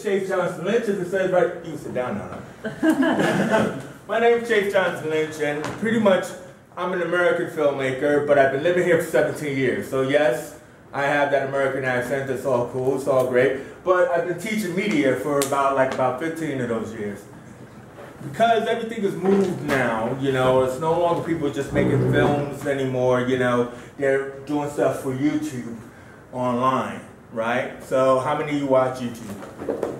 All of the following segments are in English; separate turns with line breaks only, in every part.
My name is Chase Johnson Lynch, as it says right. You can sit down now. My name is Chase Johnson Lynch, and pretty much I'm an American filmmaker, but I've been living here for 17 years. So yes, I have that American accent. It's all cool. It's all great. But I've been teaching media for about like about 15 of those years. Because everything is moved now, you know, it's no longer people just making films anymore, you know, they're doing stuff for YouTube online, right? So how many of you watch YouTube?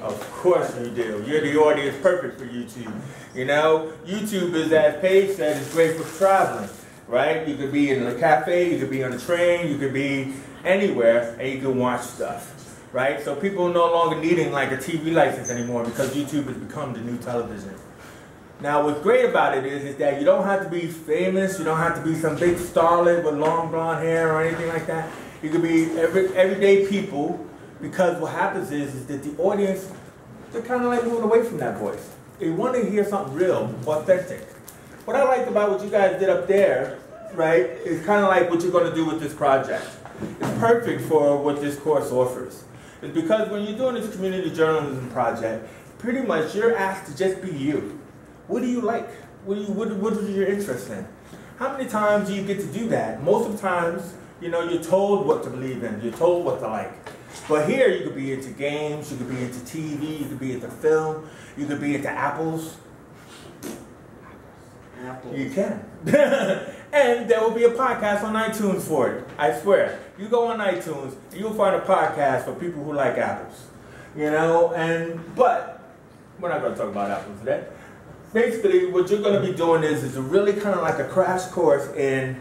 Of course you do. You're the audience perfect for YouTube. You know, YouTube is, as Paige said, is great for traveling, right? You could be in a cafe, you could be on a train, you could be anywhere, and you can watch stuff, right? So people are no longer needing like a TV license anymore because YouTube has become the new television. Now, what's great about it is, is that you don't have to be famous, you don't have to be some big starlet with long blonde hair or anything like that. You could be every, everyday people because what happens is, is that the audience, they're kind of like moving away from that voice. They want to hear something real, authentic. What I liked about what you guys did up there, right, is kind of like what you're going to do with this project. It's perfect for what this course offers. It's because when you're doing this community journalism project, pretty much you're asked to just be you. What do you like? What, do you, what, what is your interest in? How many times do you get to do that? Most of the times, you know, you're told what to believe in. You're told what to like. But here you could be into games, you could be into TV, you could be into film, you could be into apples.
Apples.
You can. and there will be a podcast on iTunes for it. I swear. You go on iTunes, you'll find a podcast for people who like apples. You know, and but we're not going to talk about apples today. Basically, what you're going to be doing is is really kind of like a crash course in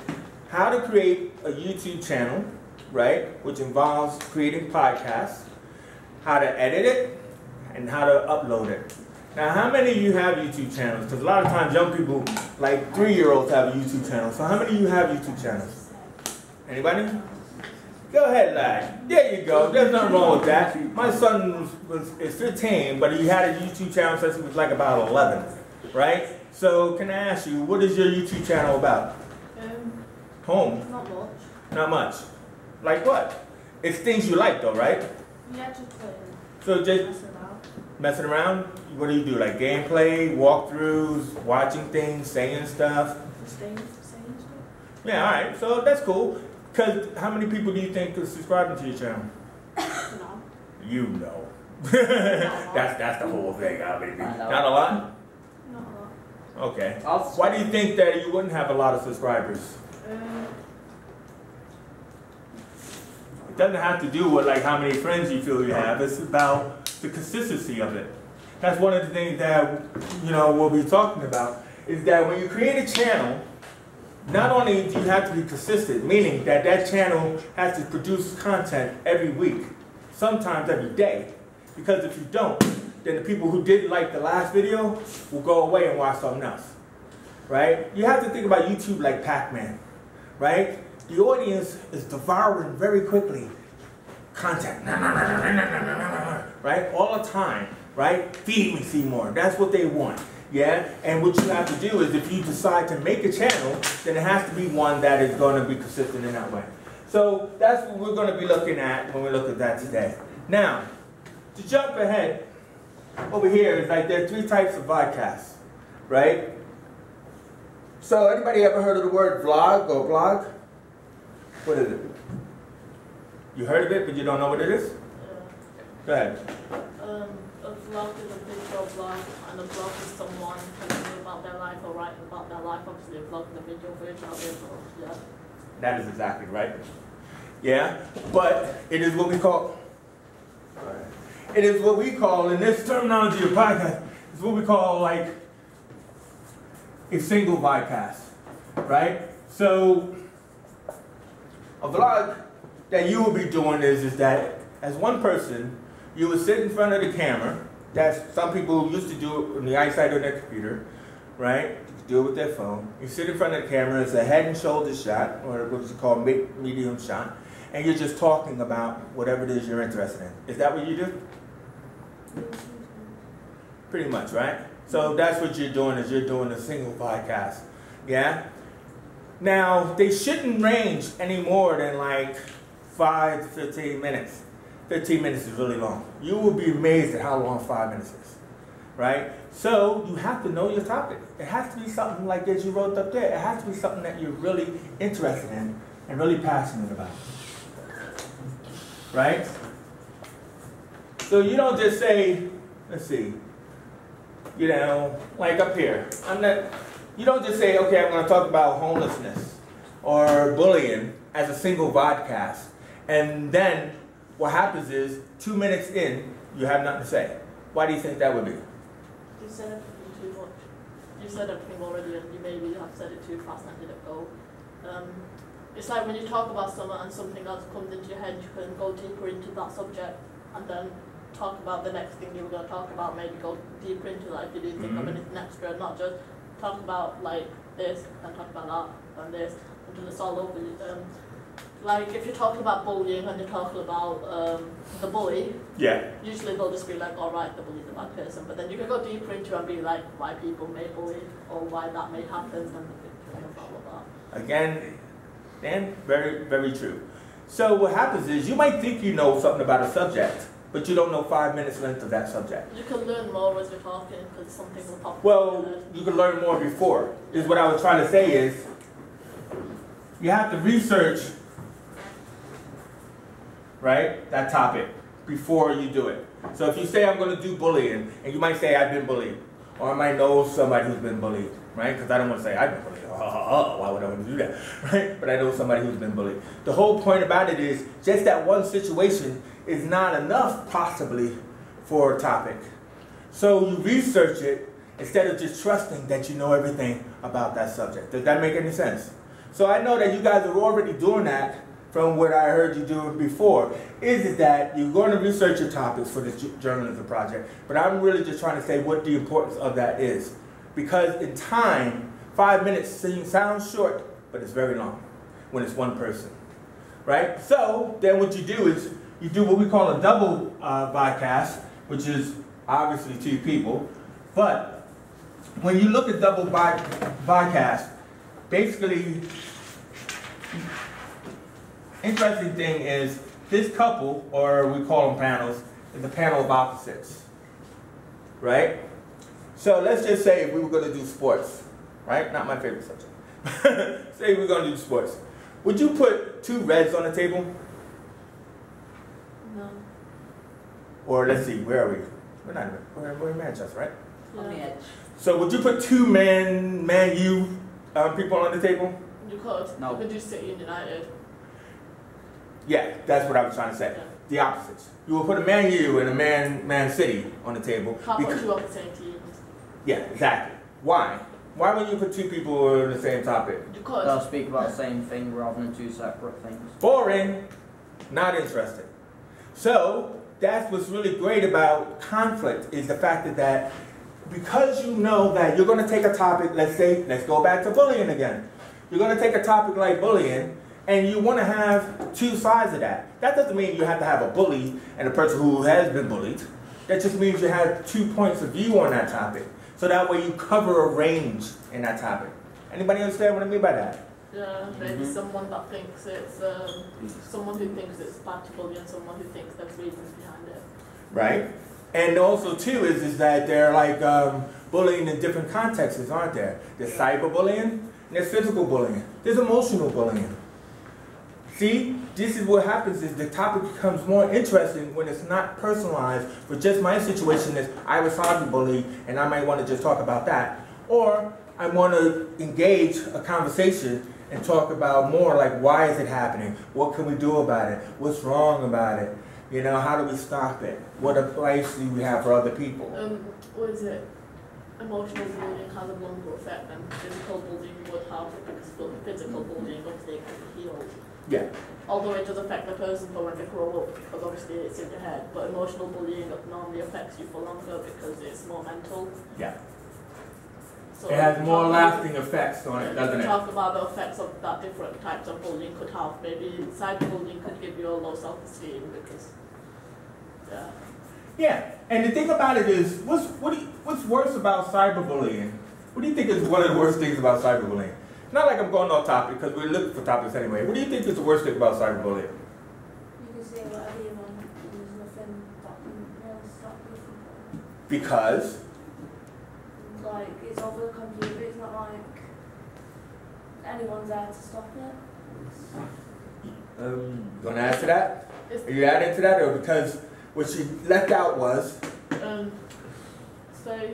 how to create a YouTube channel, right? Which involves creating podcasts, how to edit it, and how to upload it. Now, how many of you have YouTube channels? Because a lot of times young people, like three-year-olds, have a YouTube channel. So how many of you have YouTube channels? Anybody? Go ahead, lad. There you go. There's nothing wrong with that. My son was, was is 15, but he had a YouTube channel since he was like about 11, right? So can I ask you, what is your YouTube channel about?
Um,
Home?
Not much.
Like what? It's things you like though, right?
Yeah, just playing.
So just
Messing about.
messing around? What do you do? Like gameplay, walkthroughs, watching things, saying stuff?
Staying, staying stuff.
Yeah, all right. So that's cool. Cause how many people do you think are subscribing to your channel?
No.
You know. that's that's the whole thing. How many people?
I know.
Not a lot.
Not a lot.
Okay. Why do you think that you wouldn't have a lot of subscribers?
Um,
It doesn't have to do with like how many friends you feel you have. It's about the consistency of it. That's one of the things that you know we'll be talking about is that when you create a channel, not only do you have to be consistent, meaning that that channel has to produce content every week, sometimes every day. Because if you don't, then the people who didn't like the last video will go away and watch something else. Right? You have to think about YouTube like Pac-Man. Right? The audience is devouring very quickly content. Right? All the time. Right? Feed me, Seymour. That's what they want. Yeah? And what you have to do is if you decide to make a channel, then it has to be one that is going to be consistent in that way. So that's what we're going to be looking at when we look at that today. Now, to jump ahead, over here is like there are three types of podcasts, right? So anybody ever heard of the word vlog or blog? What is it? You heard of it, but you don't know what it is? Go ahead.
um, a vlog is a visual blog, and a blog is someone telling you about their life or writing about their life. Obviously, a vlog is a video version of it, yeah.
That is exactly right. Yeah, but it is what we call. It is what we call in this terminology of podcast. It's what we call like a single podcast, right? So a vlog that you will be doing is is that as one person, you would sit in front of the camera. That's some people used to do it on the iSight of their computer, right? Do it with their phone. You sit in front of the camera. It's a head and shoulder shot, or what's called medium shot, and you're just talking about whatever it is you're interested in. Is that what you do? Pretty much, right? So that's what you're doing. Is you're doing a single podcast, yeah. Now they shouldn't range any more than like five to fifteen minutes. 15 minutes is really long. You will be amazed at how long five minutes is, right? So you have to know your topic. It has to be something like as you wrote up there. It has to be something that you're really interested in and really passionate about, right? So you don't just say, let's see, you know, like up here. I'm not. You don't just say, okay, I'm going to talk about homelessness or bullying as a single vodcast, and then what happens is two minutes in, you have nothing to say. Why do you think that would be?
You said everything too much. You said everything already, and you maybe have said it too fast and didn't go. Um, it's like when you talk about someone and something else comes into your head, you can go deeper into that subject and then talk about the next thing you were going to talk about, maybe go deeper into like if you didn't think of
Mhm.
anything extra, not just talk about like this and talk about that and this until it's all over. you. Um, like if you're talking about bullying and you're talking about um, the bully,
Yeah.
usually they'll just be like, all right, the bully's a bad person, but then you can go deeper into it and be like, why people may bully or why that may happen and blah blah blah.
Again, Dan, very, very true. So what happens is you might think you know something about a subject, but you don't know five minutes length of that subject.
You can learn more as you're talking because something will pop. up
Well, you can learn more before. Is what I was trying to say is you have to research, right, that topic before you do it. So if you say I'm going to do bullying, and you might say I've been bullied, or I might know somebody who's been bullied, right? Because I don't want to say I've been bullied. Oh, why would I want to do that, right? But I know somebody who's been bullied. The whole point about it is just that one situation is not enough, possibly, for a topic. So you research it instead of just trusting that you know everything about that subject. Does that make any sense? So I know that you guys are already doing that from what I heard you doing before. Is it that you're going to research your topics for this journalism project, but I'm really just trying to say what the importance of that is. Because in time, five minutes seems, sounds short, but it's very long when it's one person. Right? So then what you do is you do what we call a double uh, podcast, which is obviously two people. But when you look at double bi- podcast, basically, interesting thing is this couple, or we call them panels, is a panel of opposites. Right? So let's just say we were going to do sports, right? Not my favorite subject. say we're going to do sports. Would you put two reds on the table?
No.
Or let's see, where are we? We're not. We're, we're in Manchester, right?
On the edge.
So would you put two Man Man U um, people on the table?
You could.
No.
You could do City and United.
Yeah, that's what I was trying to say.
Yeah.
The opposites. You will put a Man U and a Man Man City on the table.
Can't
because-
put two on the same teams.
yeah, exactly. Why? Why would you put two people on the same topic?
You could.
They'll speak about the same thing rather than two separate things.
Boring. Not interesting. So that's what's really great about conflict is the fact that, that because you know that you're going to take a topic, let's say, let's go back to bullying again. You're going to take a topic like bullying and you want to have two sides of that. That doesn't mean you have to have a bully and a person who has been bullied. That just means you have two points of view on that topic. So that way you cover a range in that topic. Anybody understand what I mean by that?
Yeah, maybe
Mhm.
someone that thinks it's um, someone who thinks it's bad to bully and someone who thinks there's reasons behind it.
right? And also too is is that they're like um, bullying in different contexts, aren't there? There's cyberbullying, there's physical bullying, there's emotional bullying. See, this is what happens is the topic becomes more interesting when it's not personalized for just my situation is I was cyberbullied and I might want to just talk about that. Or I want to engage a conversation and talk about more like why is it happening? What can we do about it? What's wrong about it? You know, how do we stop it? What advice do we have for other people?
Um, what is it? Emotional bullying has a longer effect than physical bullying would have because physical bullying obviously can be healed.
Yeah.
Although it does affect the person for when they grow up because obviously it's in your head, but emotional bullying normally affects you for longer because it's more mental.
Yeah.
So
it has more lasting effects on it, doesn't it?
Talk about the effects of that different types of bullying could have. Maybe inside bullying could give you a low self-esteem because, yeah.
Yeah, and the thing about it is, what's what you, what's worse about cyberbullying? What do you think is one of the worst things about cyberbullying? Not like I'm going off topic because we're looking for topics anyway. What do you think is the worst thing about cyberbullying?
You can say whatever you want.
Because.
Like, it's over the computer, it's not like anyone's there to stop it.
Um,
you want to add to that?
It's,
Are you adding to that, or because what she left out was
um, so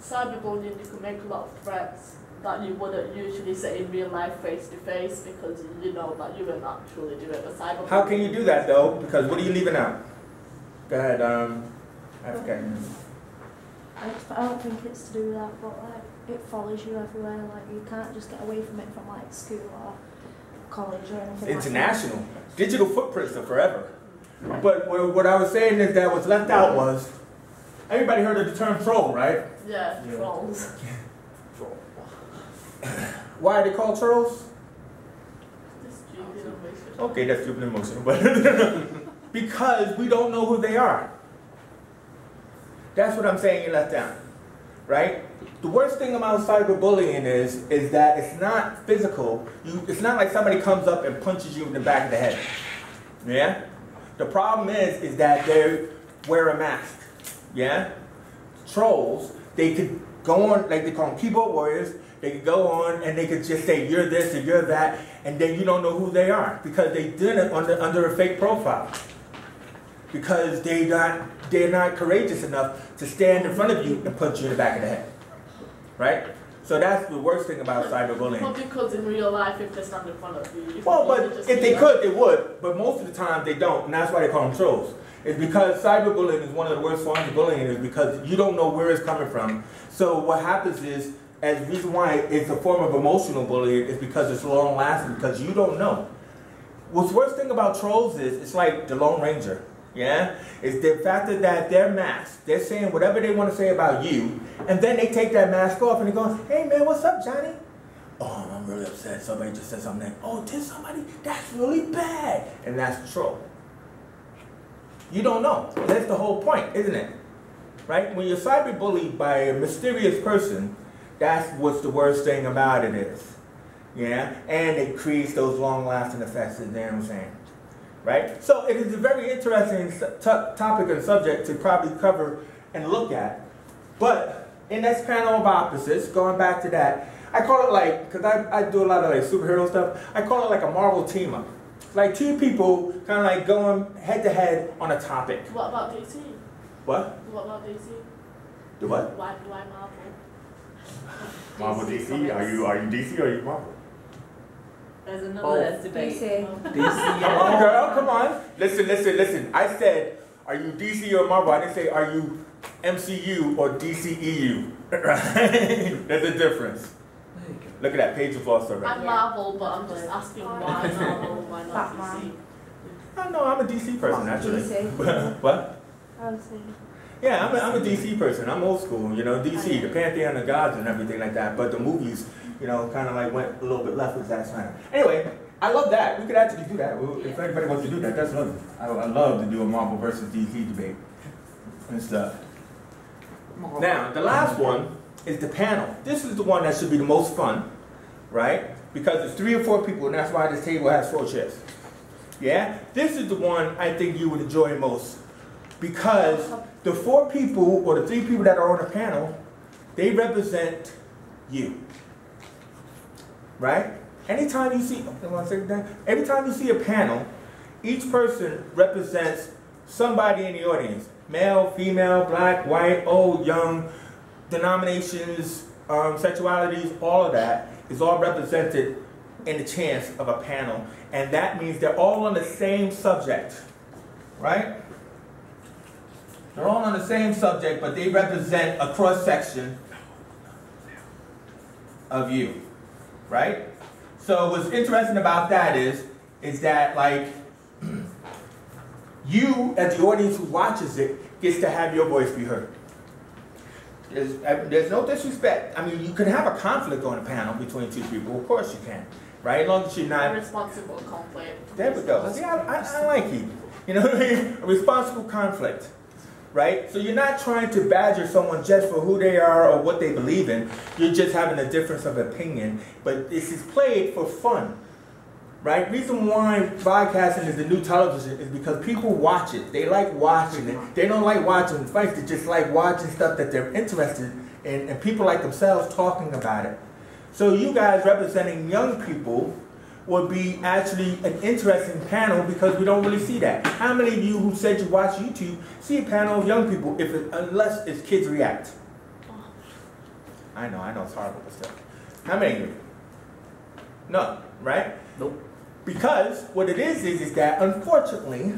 cyberbullying, you can make a lot of threats that you wouldn't usually say in real life face to face because you know that you will not actually do it. But cyberbullying.
how can you do that though? Because what are you leaving out? Go ahead, um, Africa.
I, I don't think it's to do with that, but like, it follows you everywhere. Like, you can't just get away from it from like school or college or anything.
International. Digital footprints are forever. But what I was saying is that what's left out was everybody heard of the term troll, right?
Yeah,
Yeah.
trolls.
Why are they called trolls?
Just stupid and wasted.
Okay, that's stupid and emotional, but because we don't know who they are. That's what I'm saying you left out, right? The worst thing about cyberbullying is is that it's not physical. You, it's not like somebody comes up and punches you in the back of the head. Yeah. The problem is is that they wear a mask. Yeah. Trolls. They could go on like they call them keyboard warriors. They could go on and they could just say you're this and you're that, and then you don't know who they are because they did it under under a fake profile. Because they not they're not courageous enough to stand in front of you and punch you in the back of the head. Right? So that's the worst thing about cyberbullying.
Well, because in real life, if they stand in front of you, you
Well, but if they could, they would. But most of the time, they don't, and that's why they call them trolls. It's because cyberbullying is one of the worst forms of bullying, is because you don't know where it's coming from. So what happens is, as the reason why it's a form of emotional bullying is because it's long lasting, because you don't know. What's worst thing about trolls is it's like the Lone Ranger. Yeah, it's the fact that they're masked. They're saying whatever they want to say about you, and then they take that mask off and they go, "Hey man, what's up, Johnny?" Oh, I'm really upset. Somebody just said something. Oh, did somebody? That's really bad. And that's troll. You don't know. That's the whole point, isn't it? Right? When you're cyberbullied by a mysterious person, that's what's the worst thing about it is. Yeah? And it creates those long lasting effects, you know what I'm saying? Right? So it is a very interesting su- to- topic and subject to probably cover and look at. But in this panel of opposites, going back to that, I call it like, because I, I do a lot of like superhero stuff, I call it like a Marvel team up. It's like two people kind of like going head to head on a topic.
What about DC?
What?
What about DC?
The what?
Why, why Marvel?
Marvel DC? Are you are you DC or are you Marvel?
There's
Oh.
debate.
DC. Oh.
DC.
Come on, girl, come on. Listen, listen, listen. I said, are you DC or Marvel? I didn't say, are you MCU or DCEU? Right? There's a difference.
There you go.
Look at that page of lost already.
I'm Marvel, but I'm just asking why Marvel, why not DC?
Batman.
I know I'm a DC person, actually.
DC.
what?
I'm saying.
Yeah, I'm a, I'm a DC person. I'm old school, you know, DC, the Pantheon of Gods and everything like that. But the movies, you know, kind of like went a little bit left with Zack Snyder. Anyway, I love that. We could actually do that. If anybody wants to do that, that's lovely. I, I love to do a Marvel versus DC debate and stuff. Now, the last one is the panel. This is the one that should be the most fun, right? Because it's three or four people, and that's why this table has four chairs. Yeah? This is the one I think you would enjoy most. Because the four people, or the three people that are on the panel, they represent you. Right? Anytime you see, okay, one second, Dan. every time you see a panel, each person represents somebody in the audience male, female, black, white, old, young, denominations, um, sexualities, all of that is all represented in the chance of a panel. And that means they're all on the same subject, right? They're all on the same subject, but they represent a cross section of you, right? So what's interesting about that is, is that like you, as the audience who watches it, gets to have your voice be heard. There's, there's no disrespect. I mean, you can have a conflict on a panel between two people. Of course you can, right? As long as you're not...
A responsible conflict.
There we go. See, I, I, I like you. You know what I mean? A responsible conflict, right? So you're not trying to badger someone just for who they are or what they believe in. You're just having a difference of opinion. But this is played for fun. right? Reason why broadcasting is the new television is because people watch it. They like watching it. They don't like watching fights. They just like watching stuff that they're interested in, and people like themselves talking about it. So you guys representing young people would be actually an interesting panel because we don't really see that. How many of you who said you watch YouTube see a panel of young people if it, unless it's kids react? I know, I know it's horrible, but still. How many of you? No, right?
Nope.
Because what it is is, is that unfortunately,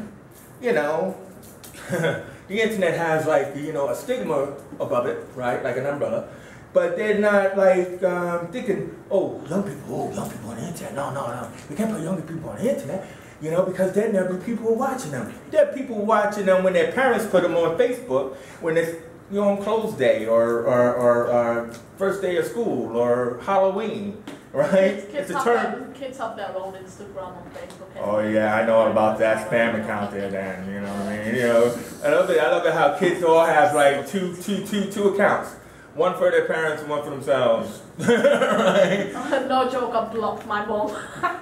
you know, the internet has like you know a stigma above it, right? Like an umbrella. But they're not like um, thinking, oh, young people, oh, young people on the internet. No, no, no. We can't put younger people on the internet, you know, because then there'll be people watching them. There are people watching them when their parents put them on Facebook when it's you know, on clothes day or, or, or, or first day of school or Halloween, right?
Kids,
It's a
have
term.
their, kids have their own Instagram and Facebook.
Oh yeah, I know about that spam account there, Dan. You know what I mean? You know, I love it. I love it how kids all have like two, two, two, two accounts. One for their parents and one for themselves. right?
no joke, I blocked my mom.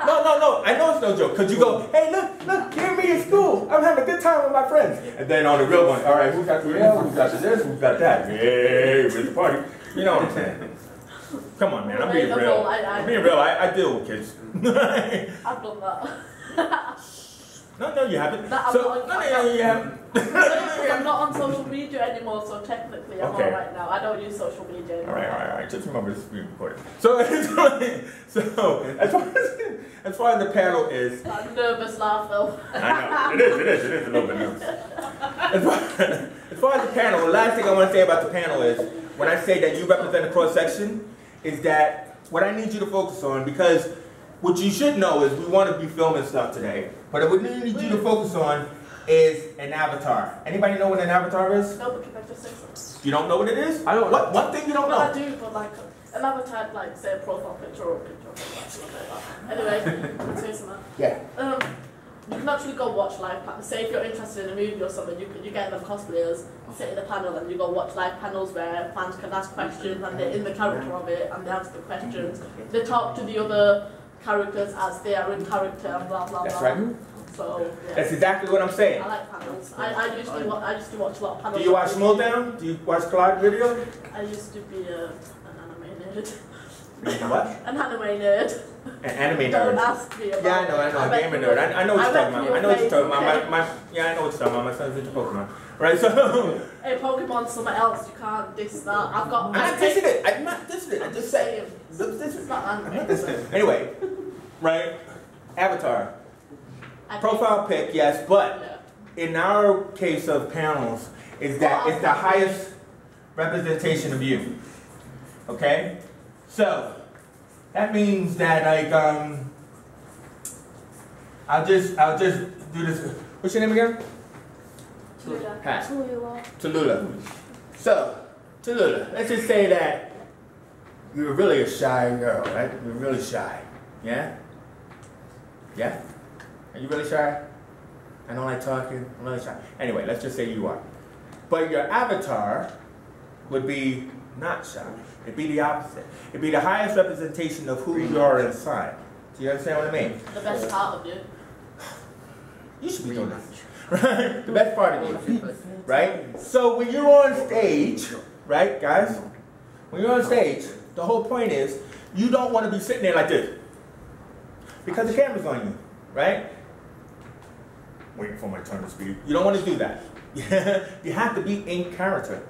No, no, no. I know it's no joke. Cause you go, hey, look, look, hear me in school. I'm having a good time with my friends. And then on the real one, all right, who's got the real? Who's got the this? Who's got that? Hey, where's the party? You know what I'm saying? Come on, man. I'm being real. I'm being real. I, I deal with kids.
I've done that.
No, no, you haven't.
No, I'm
So,
not-
no, no, no, you haven't.
I'm not on social media anymore, so technically I'm
Okay.
alright now. I don't use social media
All
anymore.
right, all right, all right. Just remember this is being recorded. So, so as far as, as far as the panel is,
That nervous laugh though.
I know it is, it is, it is a little bit nervous. As far, as far as the panel, the last thing I want to say about the panel is when I say that you represent a cross section, is that what I need you to focus on because what you should know is we want to be filming stuff today, but what we need you to focus on is an avatar. Anybody know what an avatar is?
No, but can I just say something?
You don't know what it is?
I don't
What one thing you don't
Well, I do, but like, another type, like, say a profile picture or a picture or something like that. Anyway, say something.
Yeah.
Um, you can actually go watch live panels. Say if you're interested in a movie or something, you can, you get them cosplayers, sit in the panel, and you go watch live panels where fans can ask questions and they're in the character of it and they answer the questions. They talk to the other characters as they are in character and blah blah
That's
blah.
right.
So yeah.
That's exactly what I'm saying.
I like panels. I, I used to wa- I used to watch a lot of panels.
Do you watch Smalldown? Do you watch Clyde video?
I used to be a, an anime nerd.
What?
An anime nerd.
An anime
Don't ask me about
Yeah, I know, I know.
I
A gamer nerd. I, I know what you're talking about. I know what you're talking about. My, my, yeah, I know what you're talking about. My son's into Pokemon. Right, so.
Hey, Pokemon's something else. You can't diss that. I've got.
I'm not dissing it. I'm not dissing it. I'm just saying. This, this is
not
I'm not dissing it. Anyway, right? Avatar.
I
Profile pic, yes, but
Yeah.
in our case of panels, is that it's the highest representation of you. Okay? So, that means that like um I'll just I'll just do this. What's your name again?
Tallulah.
Pat.
Tallulah.
Tallulah. So, Tallulah, let's just say that you're really a shy girl, right? You're really shy. Yeah? Yeah? Are you really shy? I don't like talking. I'm really shy. Anyway, let's just say you are. But your avatar would be not shy. It'd be the opposite. It'd be the highest representation of who you are inside. Do you understand what I mean?
The best part of you.
You should be doing this. Right? The best part of you. Right? So when you're on stage, right, guys? When you're on stage, the whole point is you don't want to be sitting there like this because the camera's on you, right? Waiting for my turn to speak. You don't want to do that. you have to be in character,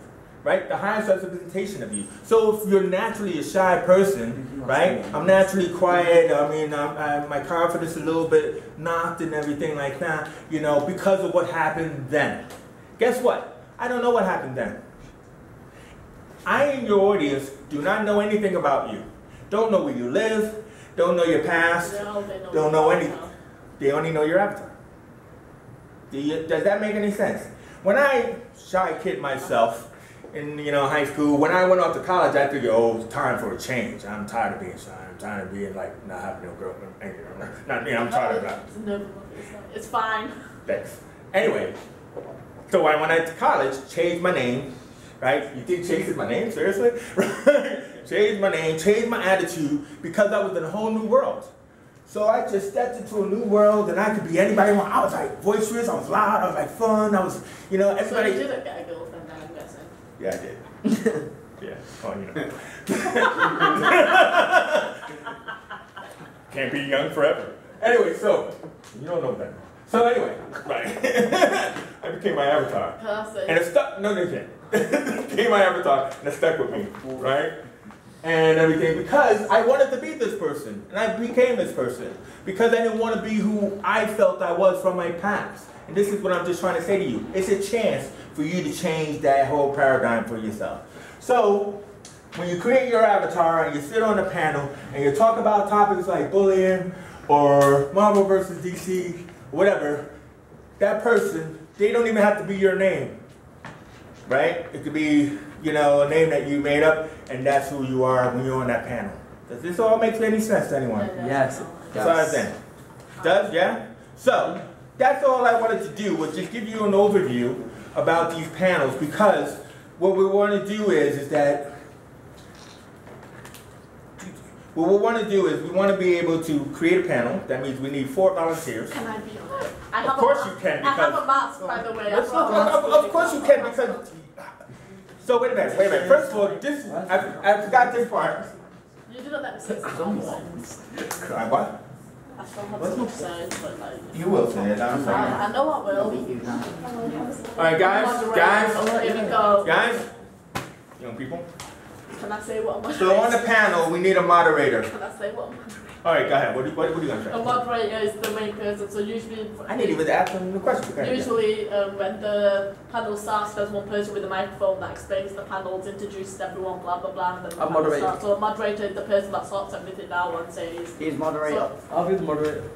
right? The highest representation of you. So if you're naturally a shy person, right? I'm naturally quiet. I mean, I, my confidence is a little bit knocked and everything like that, you know, because of what happened then. Guess what? I don't know what happened then. I and your audience do not know anything about you. Don't know where you live. Don't know your past.
No, know
Don't know
about
any-
now.
They only know your avatar. Do you, does that make any sense? When I shy kid myself in you know high school, when I went off to college, I figured, oh, it's time for a change. I'm tired of being shy. I'm tired of being like not having no girl. Know, not, you know, I'm tired of that.
It's never- it's fine.
Thanks. Anyway, so when I went to college, changed my name, right? You think change is my name? Seriously? change my name, change my attitude because I was in a whole new world. So I just stepped into a new world and I could be anybody I want. I was like boisterous, I was loud, I was like fun, I was, you know, everybody.
So
everybody.
you didn't get a girlfriend then, I'm guessing.
Yeah, I did. yeah. Oh, you know. Can't be young forever. Anyway, so you don't know that. So anyway, right. I became my avatar.
Can I?
And it stuck, no, they didn't. It became my avatar, and it stuck with me, right? And everything, because I wanted to be this person, and I became this person. Because I didn't want to be who I felt I was from my past. And this is what I'm just trying to say to you. It's a chance for you to change that whole paradigm for yourself. So, when you create your avatar and you sit on a panel and you talk about topics like bullying or Marvel versus DC, whatever, that person, they don't even have to be your name right? It could be, you know, a name that you made up, and that's who you are when you're on that panel. Does this all make any sense to anyone?
Yes.
Besides then. Does, yeah? So, that's all I wanted to do was just give you an overview about these panels because what we want to do is, is that what we want to do is we want to be able to create a panel. That means we need four volunteers.
Can I be on? I
Of
have
course
ma-
you can,
I have a mask, by the way. I
Of,
brought a
of-
with
of
me.
course you can because. So wait a minute, wait a minute. First of all, this I, I forgot this part.
You didn't let me say something.
I what?
I still have so much say, but like.
You will say it. I'm sorry.
I, I know I will.
All right, guys, guys,
Here
guys, young people.
Can I say what I'm
So on the panel, we need a moderator.
Can I say what I'm
All right, go ahead. What, do what, what are you gonna
A moderator is the main person, so usually.
I didn't even ask them the question. Go ahead.
Usually, um, when the panel starts, there's one person with a microphone that explains the panels, introduces everyone, blah blah blah, and then the
A
panel
moderator.
starts. So a moderator is the person that sorts everything out and says.
He's moderator.
So,
I'll be the moderator.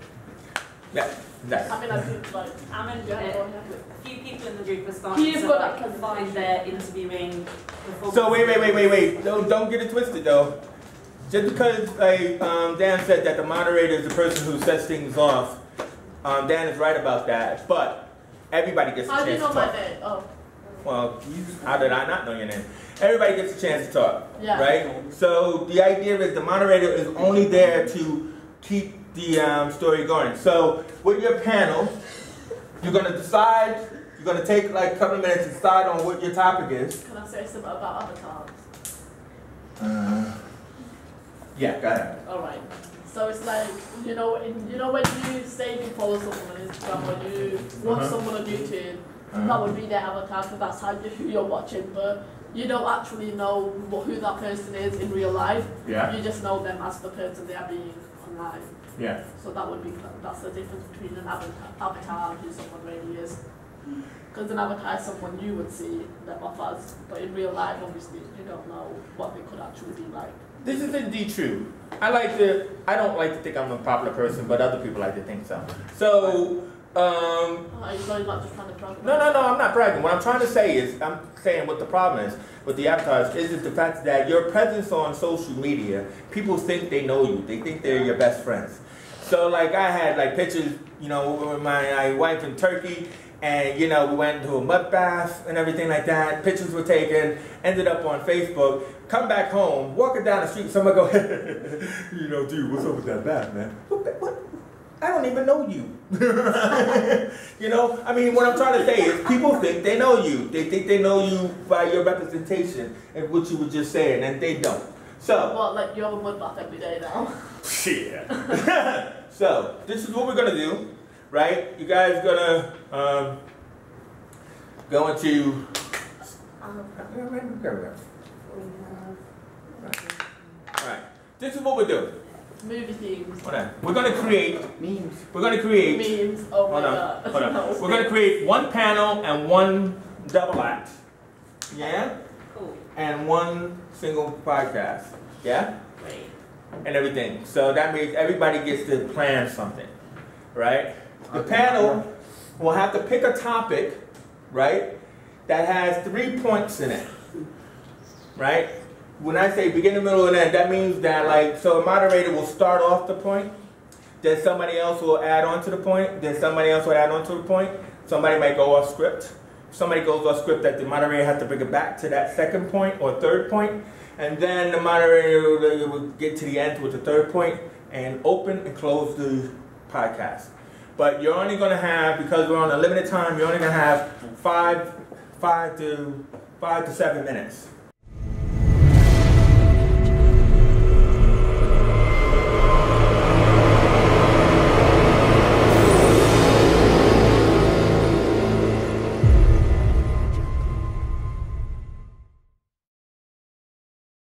Yeah, exactly.
I mean, I think like
I'm in
yeah,
it.
go.
A few people in the group are starting
He is
to
good
like, find their interviewing.
So wait, wait, wait, wait, wait. Don't, don't get it twisted though. Just because like um, Dan said that the moderator is the person who sets things off, um, Dan is right about that. But everybody gets a
How do you
chance
know
to
my
talk.
name? Oh,
Well, how did I not know your name? Everybody gets a chance to talk,
yeah.
right? So the idea is the moderator is only there to keep the um, story going. So with your panel, you're gonna decide. You're gonna take like a couple of minutes to decide on what your topic is.
Can I say something about avatars?
Uh, yeah, go ahead.
Alright. So it's like, you know, in, you know when you say you follow someone on Instagram or you watch
Uh-huh.
someone on YouTube,
Uh-huh.
that would be their avatar because that's how you, who you're watching, but you don't actually know who that person is in real life.
Yeah,
You just know them as the person they are being online.
Yeah.
So that would be, that's the difference between an avatar, avatar and who someone really is. Because an avatar is someone you would see them off as, but in real life, obviously, you don't know what they could actually be like.
This is indeed true. I like to. I don't like to think I'm a popular person, but other people like to think so. So, um,
Oh, you know, you're not just trying to brag
no, no, no. I'm not bragging. What I'm trying to say is, I'm saying what the problem is with the avatars is, is the fact that your presence on social media, people think they know you. They think they're your best friends. So, like, I had like pictures, you know, with my, my wife in Turkey. And you know, we went to a mud bath and everything like that. Pictures were taken, ended up on Facebook. Come back home, walking down the street, someone go, you know, dude, what's up with that bath, man? What, what? I don't even know you. you know, I mean, what I'm trying to say is people think they know you. They think they know you by your representation and what you were just saying, and they don't. So,
Well, like you're a mud bath every day now?
shit. so, this is what we're gonna do, right? You guys gonna um, go into. All right. This is what we're doing.
Movie themes.
Hold on. We're gonna create.
Memes.
We're gonna create.
Memes. Oh my
Hold on,
god.
hold on.
No.
We're gonna create one panel and one double act. Yeah?
Cool.
And one single podcast. Yeah?
Great.
And everything. So that means everybody gets to plan something. Right? The panel will have to pick a topic, right? That has three points in it. Right? When I say beginning, middle, and end, that means that like so a moderator will start off the point, then somebody else will add on to the point, then somebody else will add on to the point. Somebody might go off script. Somebody goes off script that the moderator has to bring it back to that second point or third point, and then the moderator will- will get to the end with the third point, and open and close the podcast. But you're only gonna have because we're on a limited time. You're only gonna have five, five to five to seven minutes.